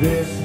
this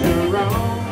it to